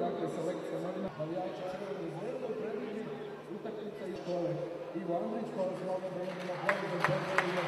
Dakle, selekcija Marina navijača Crvene zvezde predvidi utakmica iz škole. Ivo Andrić, koja se ovdje na da pozdravimo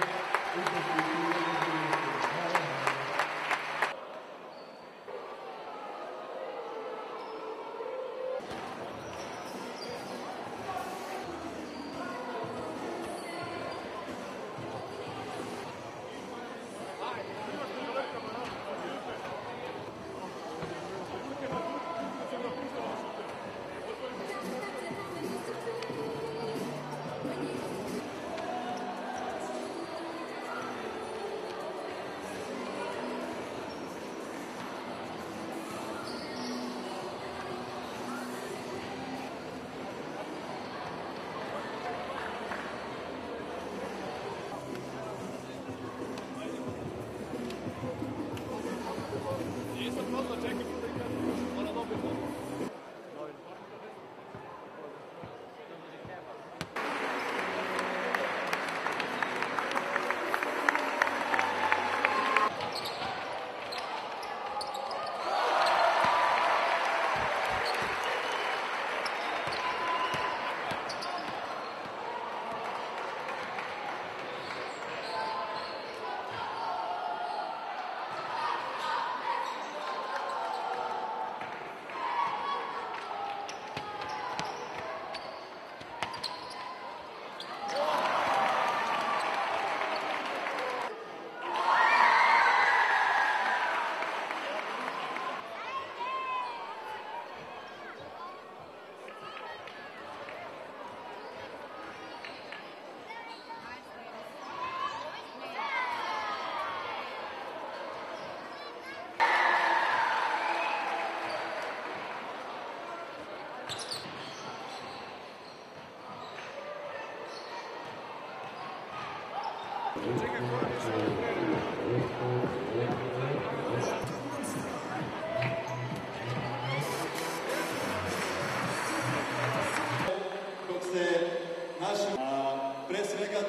pre svega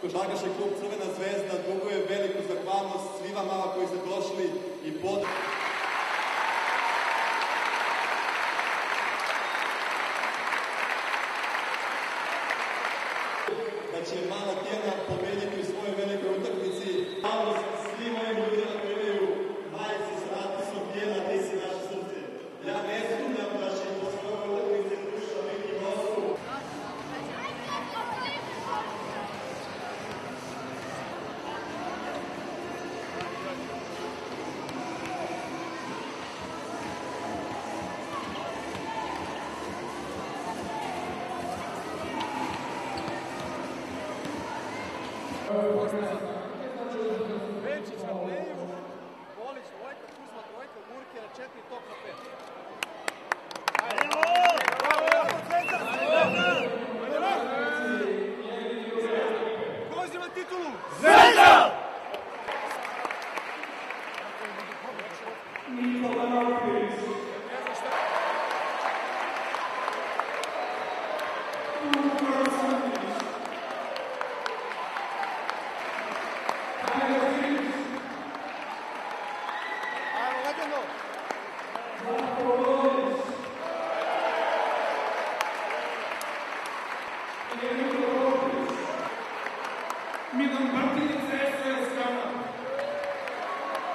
košarkaški klub Crvena zvezda duguje veliku zahvalnost svima vama koji ste došli i pod... će mala tijena pobediti u svojoj velikoj utakmici. Milan Martinic, SOS Kama.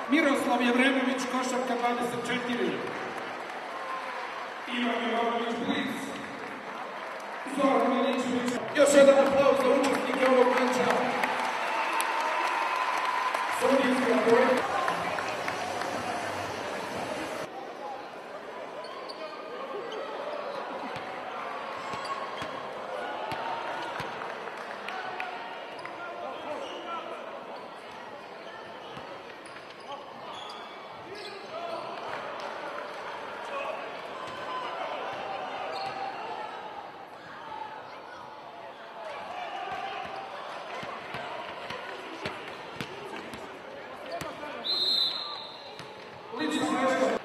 Miroslav Jevremović, košarka 24. Ivan Jovanović, Blic. Zoran Milićević. Još jedan aplauz za učesnike ovog meča. Please.